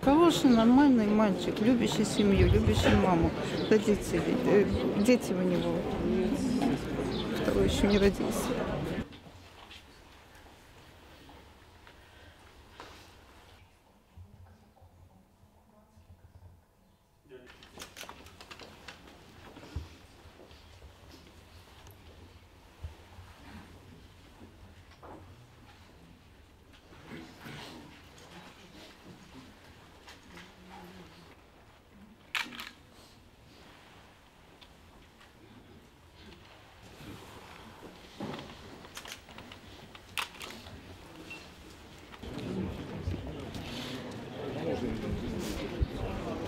Калошин нормальный мальчик, любящий семью, любящий маму, родителей. Э, дети у него. кто еще не родился. すいません。